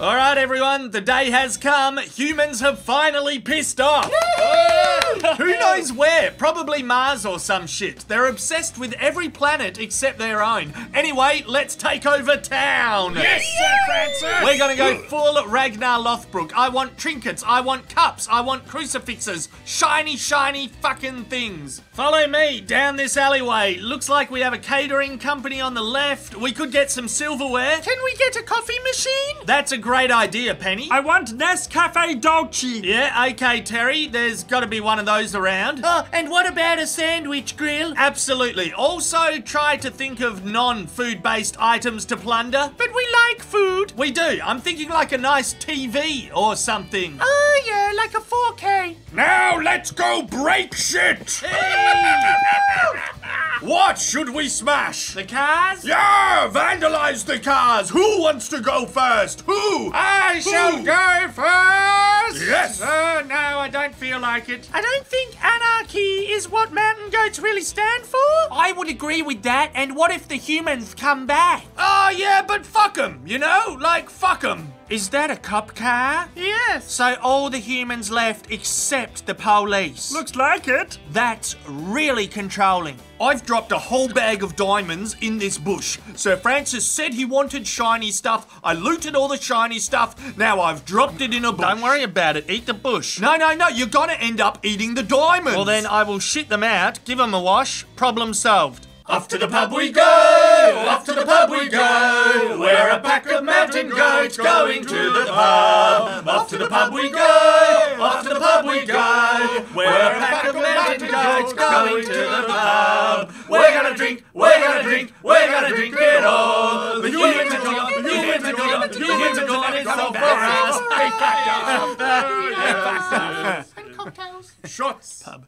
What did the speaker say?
All right, everyone, the day has come. Humans have finally pissed off. Who knows where? Probably Mars or some shit. They're obsessed with every planet except their own. Anyway, let's take over town. Yes, Sir Francis! We're gonna go full Ragnar Lothbrok. I want trinkets, I want cups, I want crucifixes. Shiny, shiny fucking things. Follow me down this alleyway. Looks like we have a catering company on the left. We could get some silverware. Can we get a coffee machine? That's a great idea, Penny. I want Nescafe Dolce. yeah, okay, Terry. There's got to be one of those around. Oh, and what about a sandwich grill? Absolutely. Also, try to think of non food based items to plunder. But we like food. We do. I'm thinking like a nice TV or something. Oh, yeah, like a 4K. Now let's go break shit! what should we smash? The cars? Yeah, vandalize the cars. Who wants to go first? Who? I shall go first. Yes. Oh, no, I don't feel like it. I don't think anarchy is what mountain goats really stand for. I would agree with that. And what if the humans come back? Oh, yeah, but fuck them, you know? Like, fuck them. Is that a cop car? Yes. So all the humans left except the police. Looks like it. That's really controlling. I've dropped a whole bag of diamonds in this bush. Sir Francis said he wanted shiny stuff. I looted all the shiny stuff. Now I've dropped it in a bush. Don't worry about it. Eat the bush. No, no, no. You're gonna end up eating the diamonds. Well, then I will shit them out, give them a wash, problem solved. Off to the pub we go, off to the pub we go. We're a pack of mountain goats going to the pub. Off to the pub we go, off to the pub we go. We're a pack of mountain goats going to the pub. We're gonna drink, we're gonna drink, we're gonna drink it all. The humans are gone, the humans are gone, the humans are gone. It's all for us. Hey, And cocktails. Shots. Pub.